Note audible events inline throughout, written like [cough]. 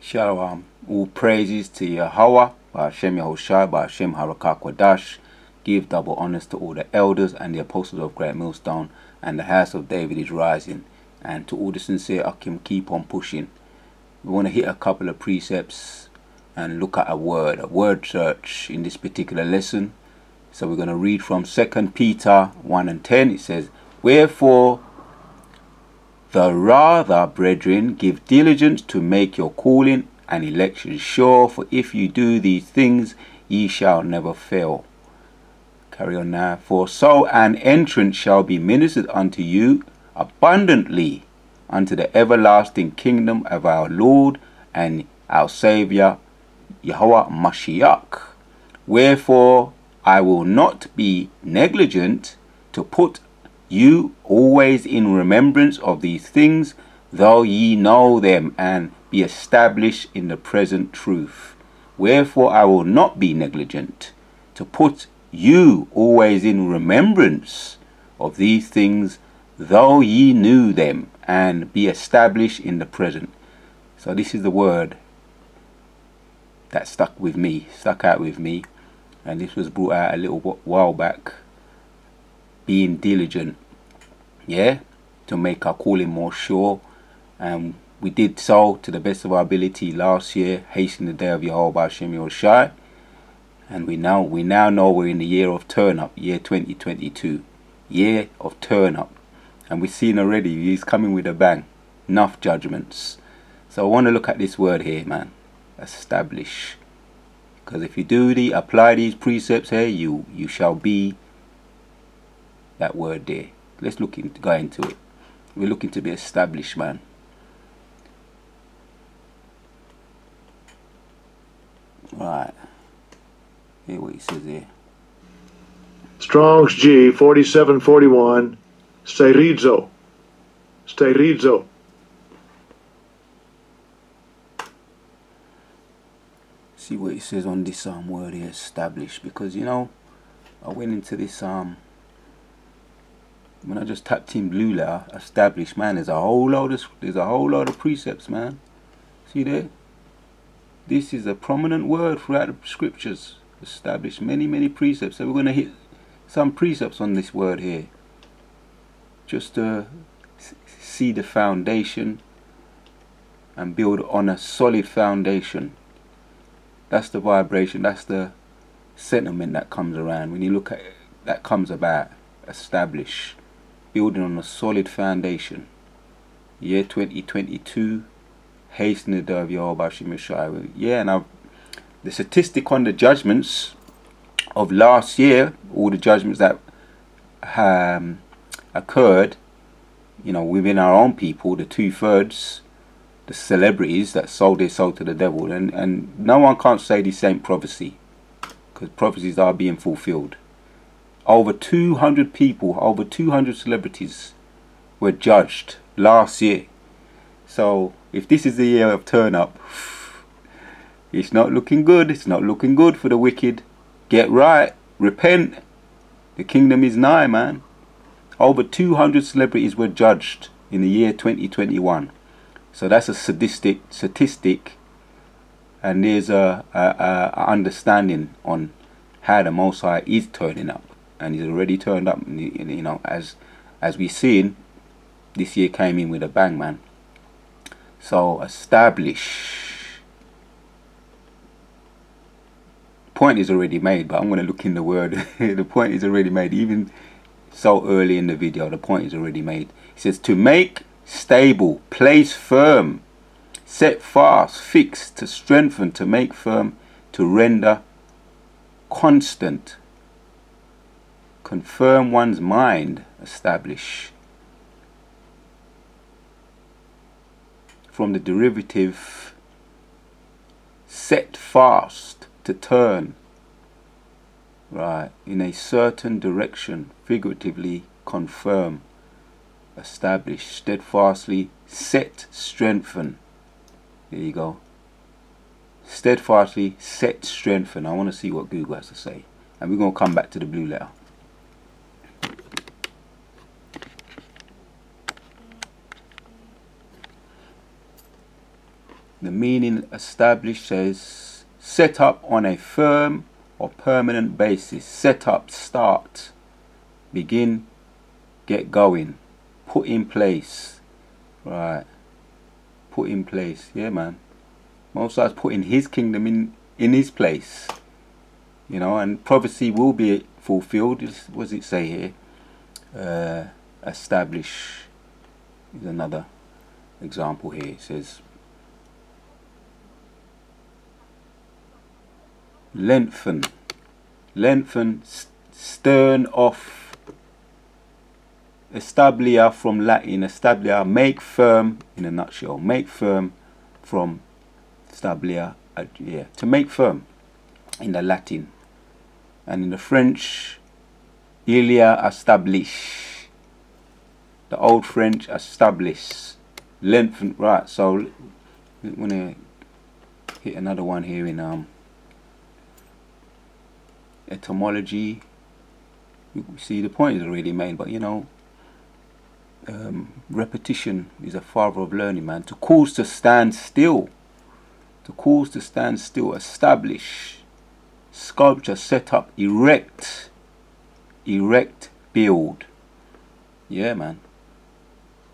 Shalom. Um, all praises to Yahweh, Hashem Yahushai, Hashem Harakakwadash. Give double honors to all the elders and the apostles of Great Millstone, and the house of David is rising. And to all the sincere Akim, keep on pushing. We want to hit a couple of precepts and look at a word, a word search in this particular lesson. So we're going to read from 2 Peter 1 and 10. It says, Wherefore the rather, brethren, give diligence to make your calling and election sure, for if you do these things, ye shall never fail. Carry on now. For so an entrance shall be ministered unto you abundantly unto the everlasting kingdom of our Lord and our Saviour, Yahweh Mashiach. Wherefore I will not be negligent to put you always in remembrance of these things, though ye know them, and be established in the present truth. Wherefore I will not be negligent to put you always in remembrance of these things, though ye knew them, and be established in the present. So this is the word that stuck with me, stuck out with me, and this was brought out a little while back being diligent, yeah, to make our calling more sure. And we did so to the best of our ability last year, hastening the day of Yehovah Hashem Yoshai. And we now we now know we're in the year of turn up, year 2022, year of turn up, and we've seen already he's coming with a bang, enough judgments. So I want to look at this word here, man, establish. Because if you do the apply these precepts here, you you shall be that word there. Let's look into go into it. We're looking to be established, man. Right. Hear what he says here. Strong's G 4741 Sterizo. Sterizo. See what it says on this um word here, established. Because you know, I went into this um when I just tapped in blue letter, established, man, there's a whole load of there's a whole lot of precepts, man. See there? This is a prominent word throughout the scriptures. Established many, many precepts. So we're gonna hit some precepts on this word here. Just to see the foundation and build on a solid foundation. That's the vibration, that's the sentiment that comes around when you look at it, that comes about establish building on a solid foundation. Year 2022, hastening the of Yahweh Shemeshai. Yeah, and I've, the statistic on the judgments of last year, all the judgments that um, occurred, you know, within our own people, the two thirds, the celebrities that sold their soul to the devil, and and no one can't say this ain't prophecy, because prophecies are being fulfilled over 200 people, over 200 celebrities were judged last year. So if this is the year of turn up, [sighs] it's not looking good. It's not looking good for the wicked. Get right. Repent. The kingdom is nigh, man. Over 200 celebrities were judged in the year 2021. So that's a sadistic statistic. And there's a, a, a understanding on how the Most High is turning up and he's already turned up. You know, as as we've seen, this year came in with a bang, man. So establish. Point is already made, but I'm going to look in the word. [laughs] the point is already made, even so early in the video. The point is already made. It says to make stable, place firm, set fast, fix, to strengthen, to make firm, to render constant confirm one's mind, establish. From the derivative set fast to turn, right, in a certain direction, figuratively confirm, establish, steadfastly set, strengthen. There you go. Steadfastly set, strengthen. I want to see what Google has to say. And we're going to come back to the blue letter. The meaning established says set up on a firm or permanent basis. Set up, start, begin, get going, put in place. Right. Put in place. Yeah, man. Most High's putting his kingdom in, in his place. You know, and prophecy will be fulfilled. What does it say here? Uh, establish is another example here. It says lengthen, lengthen, stern off, establia from Latin, establia, make firm, in a nutshell, make firm from stablia, uh, yeah, to make firm in the Latin. And in the French, ilia establish, the old French establish, lengthen, right, so I'm to hit another one here in um, etymology. You see, the point is already made, but you know, um, repetition is a father of learning, man. To cause to stand still, to cause to stand still, establish, sculpture, set up, erect, erect, build. Yeah, man.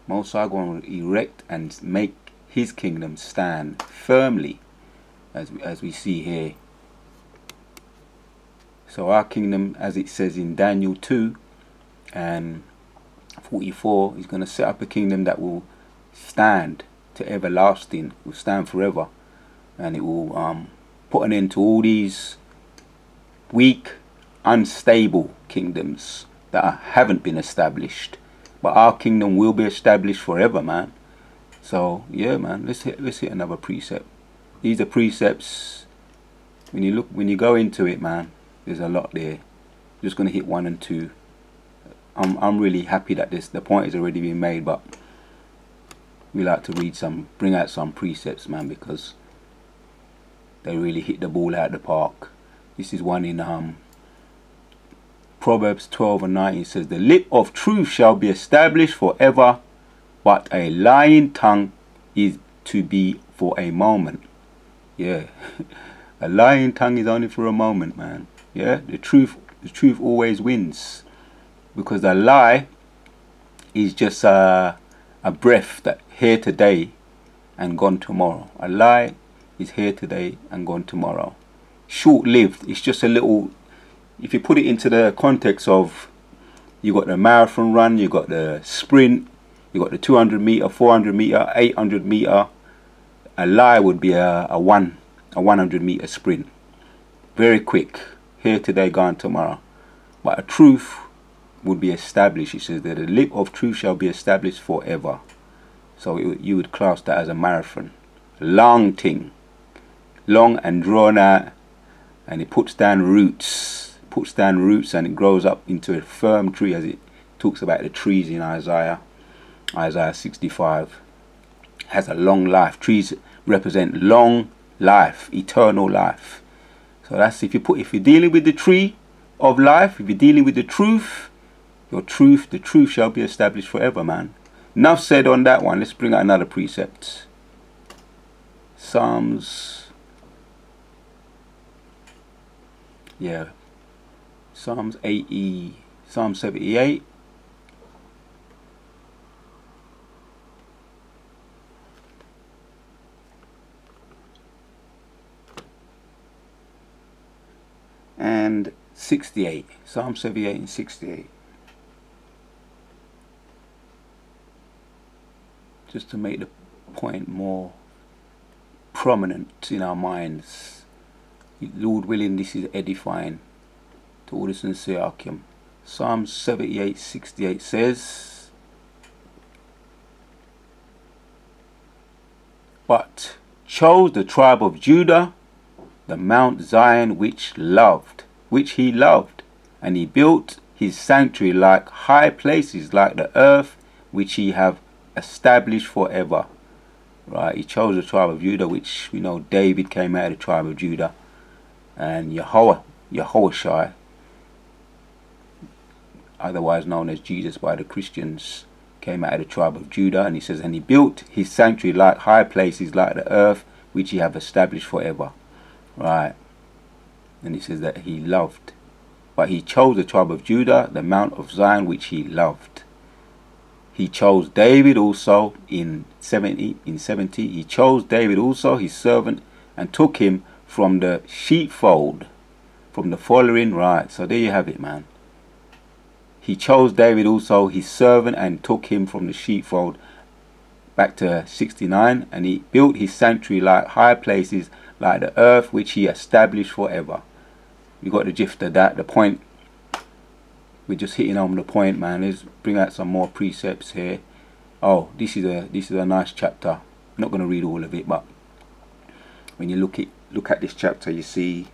Most are going to erect and make his kingdom stand firmly, as as we see here so our kingdom, as it says in Daniel 2 and 44, is going to set up a kingdom that will stand to everlasting, will stand forever. And it will um, put an end to all these weak, unstable kingdoms that haven't been established. But our kingdom will be established forever, man. So yeah, man. Let's hit let's hit another precept. These are precepts. When you look, when you go into it, man, there's a lot there. Just gonna hit one and two. I'm, I'm really happy that this the point has already been made but we like to read some bring out some precepts man because they really hit the ball out of the park. This is one in um Proverbs 12 and 19 says the lip of truth shall be established forever but a lying tongue is to be for a moment. Yeah. [laughs] A lying tongue is only for a moment man yeah, the truth, the truth always wins, because a lie is just a, a breath that here today and gone tomorrow. A lie is here today and gone tomorrow. Short-lived. It's just a little. If you put it into the context of, you got the marathon run, you got the sprint, you got the 200 meter, 400 meter, 800 meter. A lie would be a, a one, a 100 meter sprint. Very quick here today, gone tomorrow. But a truth would be established. He says that the lip of truth shall be established forever. So it, you would class that as a marathon. Long thing. Long and drawn out. And it puts down roots. Puts down roots and it grows up into a firm tree as it talks about the trees in Isaiah. Isaiah 65. Has a long life. Trees represent long life, eternal life. So that's if you put if you're dealing with the tree of life, if you're dealing with the truth, your truth, the truth shall be established forever, man. Enough said on that one. Let's bring out another precept. Psalms. Yeah. Psalms 80, Psalm 78. and 68. Psalm 78 and 68. Just to make the point more prominent in our minds. Lord willing, this is edifying to all the sincere Akim. Psalm 78 68 says, But chose the tribe of Judah the Mount Zion which loved, which he loved, and he built his sanctuary like high places, like the earth which he have established forever. Right, he chose the tribe of Judah, which we know David came out of the tribe of Judah, and Yahweh, Yahushai, otherwise known as Jesus by the Christians, came out of the tribe of Judah, and he says, and he built his sanctuary like high places, like the earth which he have established forever. Right. And he says that he loved. But he chose the tribe of Judah, the mount of Zion, which he loved. He chose David also in 70. In 70, he chose David also, his servant, and took him from the sheepfold, from the following right. So there you have it, man. He chose David also, his servant, and took him from the sheepfold back to 69. And he built his sanctuary like high places, like the earth which he established forever. You got the gist of that. The point, we're just hitting on the point, man. Let's bring out some more precepts here. Oh, this is a this is a nice chapter. I'm not going to read all of it, but when you look at look at this chapter, you see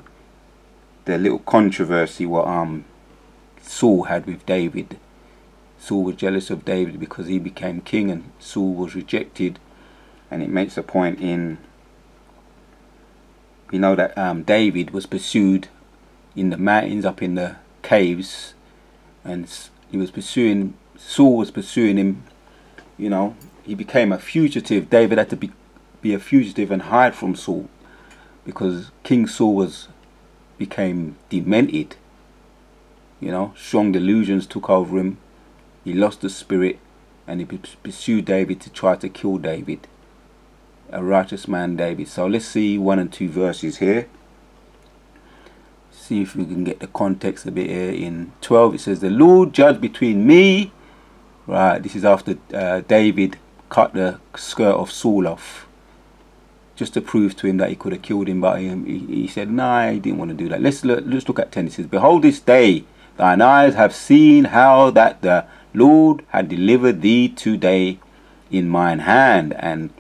the little controversy what um Saul had with David. Saul was jealous of David because he became king and Saul was rejected. And it makes a point in, you know, that um, David was pursued in the mountains, up in the caves. And he was pursuing, Saul was pursuing him, you know. He became a fugitive. David had to be, be a fugitive and hide from Saul because King Saul was became demented you know, strong delusions took over him. He lost the spirit and he pursued David to try to kill David. A righteous man, David. So let's see one and two verses here. See if we can get the context a bit here. In 12 it says, The Lord judged between me. Right, this is after uh, David cut the skirt of Saul off just to prove to him that he could have killed him, but he, he said, "Nah, he didn't want to do that." Let's look, let's look at ten. It says, "Behold, this day Thine eyes have seen how that the Lord had delivered thee today in mine hand, and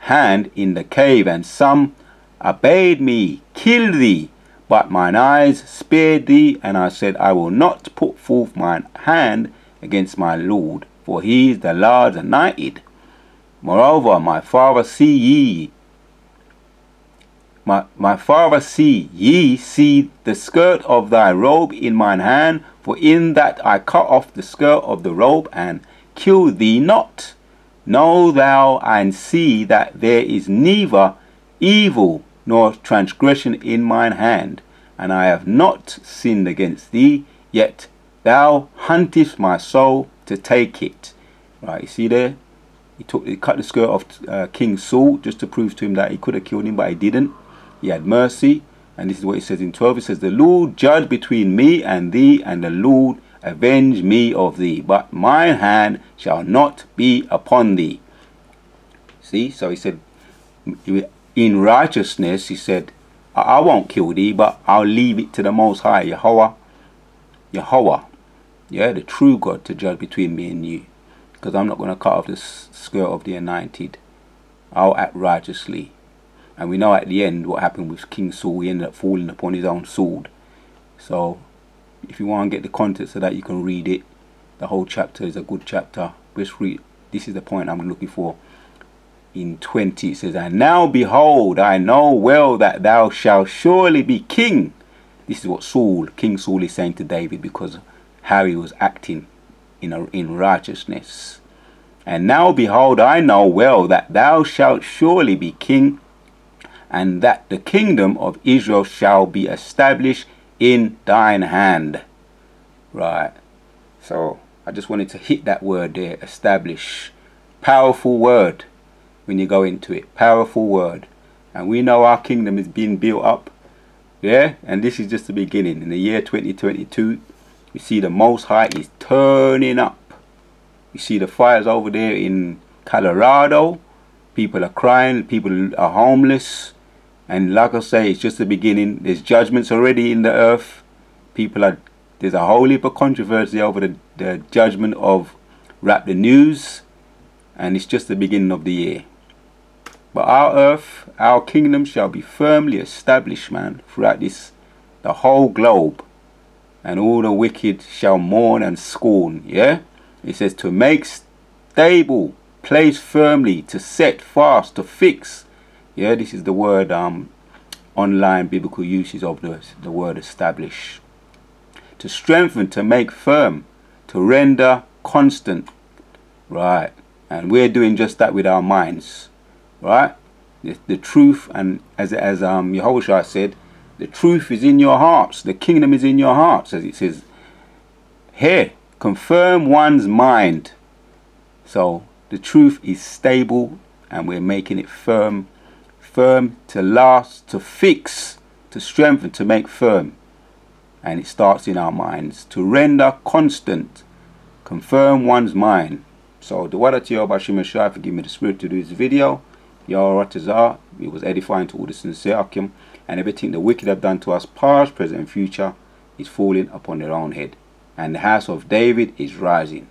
hand in the cave, and some obeyed me, killed thee. But mine eyes spared thee, and I said, I will not put forth mine hand against my Lord, for he is the Lord's anointed. Moreover, my father, see ye my, my father, see ye, see the skirt of thy robe in mine hand, for in that I cut off the skirt of the robe and kill thee not. Know thou and see that there is neither evil nor transgression in mine hand, and I have not sinned against thee, yet thou huntest my soul to take it. Right, you see there? He took, he cut the skirt off uh, King Saul just to prove to him that he could have killed him, but he didn't. He had mercy. And this is what he says in 12. It says, The Lord judge between me and thee, and the Lord avenge me of thee. But mine hand shall not be upon thee. See, so he said, in righteousness, he said, I won't kill thee, but I'll leave it to the Most High, Yahweh, Yahweh, yeah, the true God to judge between me and you. Because I'm not going to cut off the skirt of the anointed. I'll act righteously. And we know at the end what happened with King Saul. He ended up falling upon his own sword. So if you want to get the context of that, you can read it. The whole chapter is a good chapter. Just read. This is the point I'm looking for. In 20 it says, And now behold, I know well that thou shalt surely be king. This is what Saul, King Saul is saying to David because Harry was acting in, a, in righteousness. And now behold, I know well that thou shalt surely be king and that the kingdom of Israel shall be established in thine hand. Right. So I just wanted to hit that word there, establish. Powerful word when you go into it. Powerful word. And we know our kingdom is being built up. Yeah? And this is just the beginning. In the year 2022, we see the Most High is turning up. You see the fires over there in Colorado. People are crying. People are homeless. And like I say, it's just the beginning. There's judgments already in the earth. People are there's a whole heap of controversy over the, the judgment of Rap the News, and it's just the beginning of the year. But our earth, our kingdom shall be firmly established, man, throughout this the whole globe. And all the wicked shall mourn and scorn. Yeah? It says to make stable, place firmly, to set fast, to fix, yeah, this is the word um, online biblical uses of the, the word establish. To strengthen, to make firm, to render constant. Right. And we're doing just that with our minds. Right? The, the truth, and as as um Yahushua said, the truth is in your hearts. The kingdom is in your hearts, as it says here. Confirm one's mind. So the truth is stable, and we're making it firm, firm to last, to fix, to strengthen, to make firm. And it starts in our minds to render constant, confirm one's mind. So the word of Jehovah Shemeshai for me the spirit to do this video. Yahweh it was edifying to all the sincere Akim, and everything the wicked have done to us, past, present, and future, is falling upon their own head. And the house of David is rising.